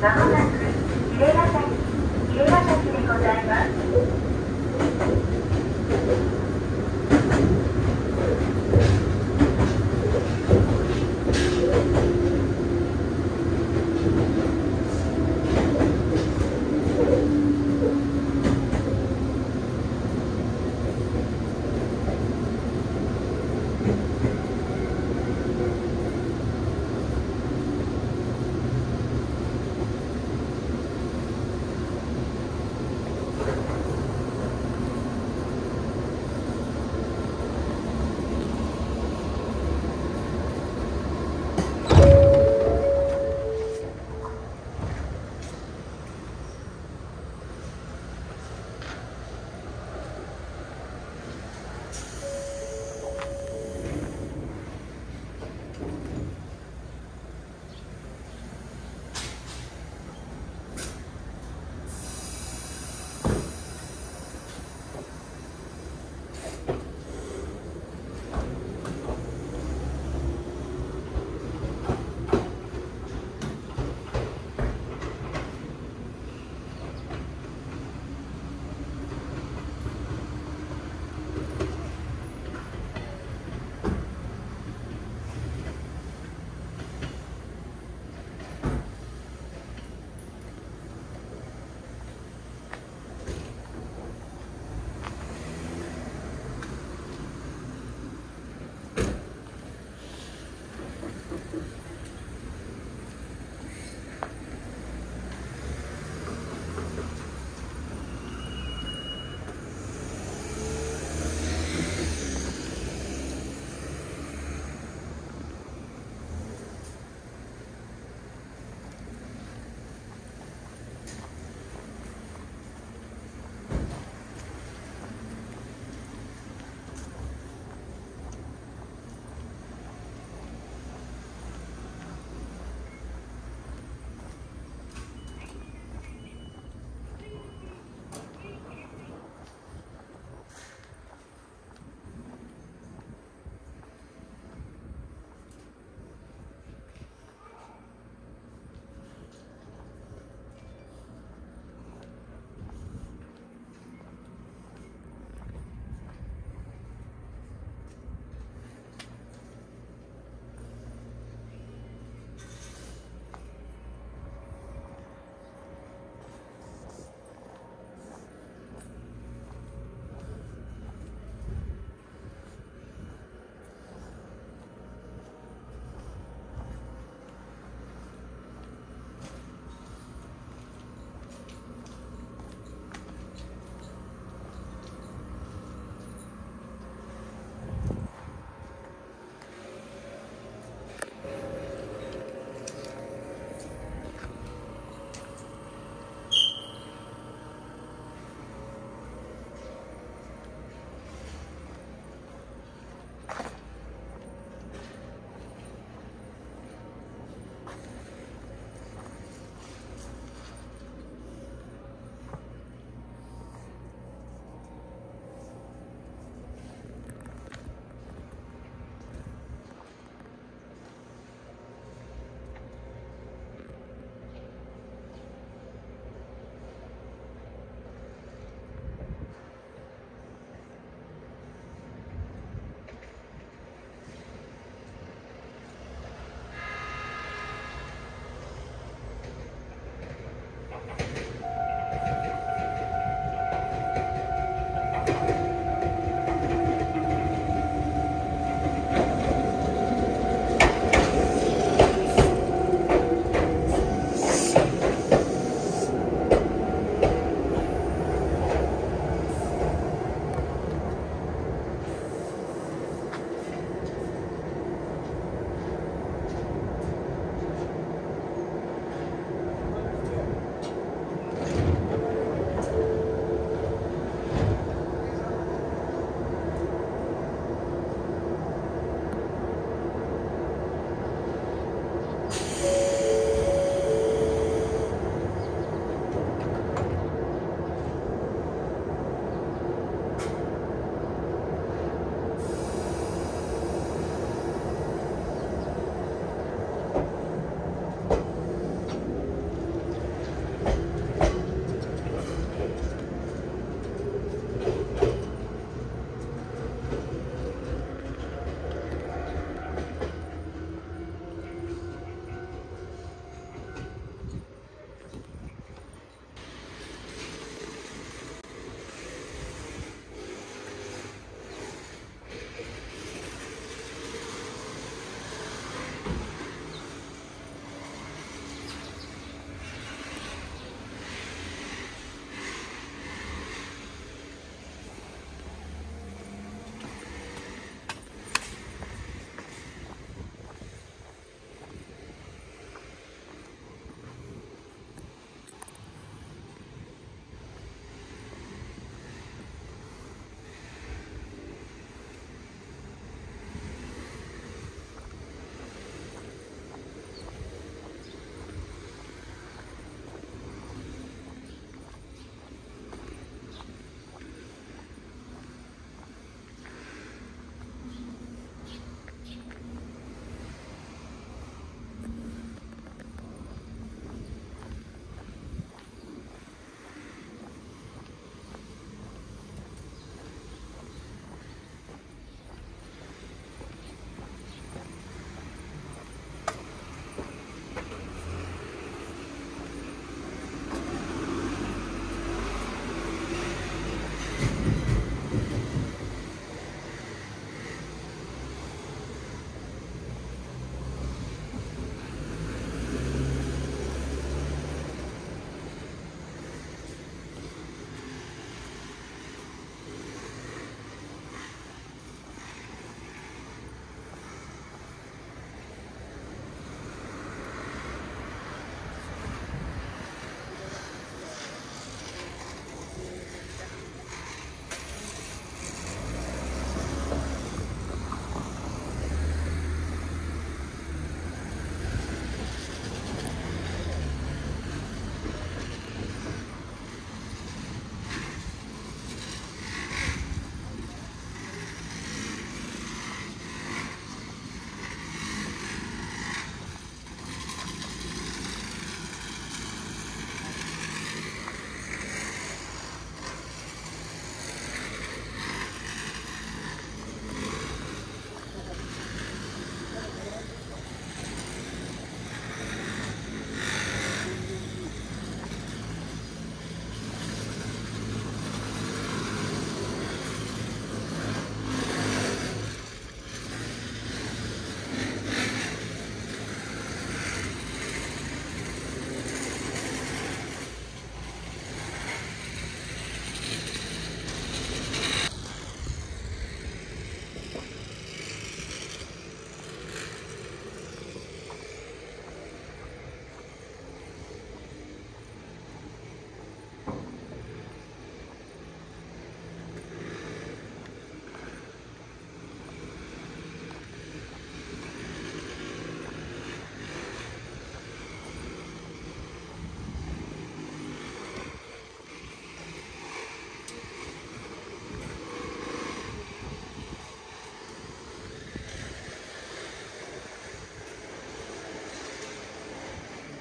まもなく入れヶ崎入れヶ崎でございます。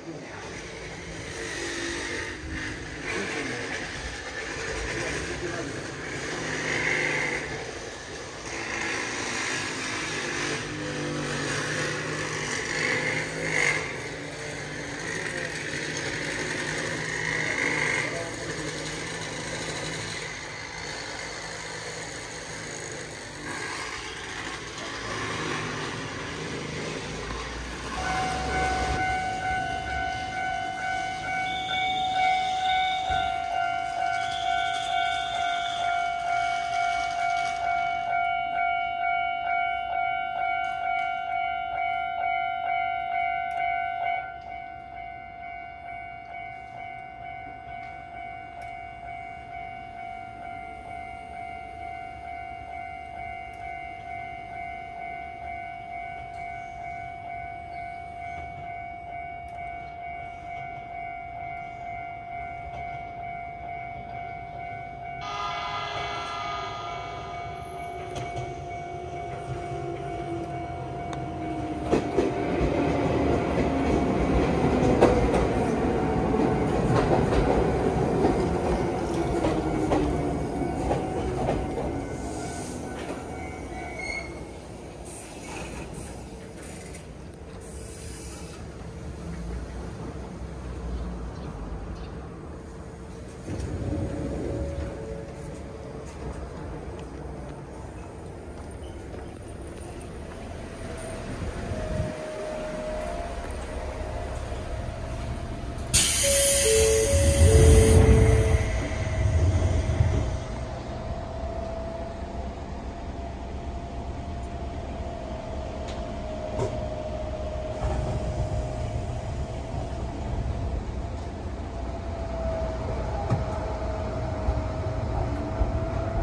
you now.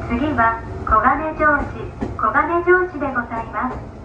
次は小金城市小金城市でございます。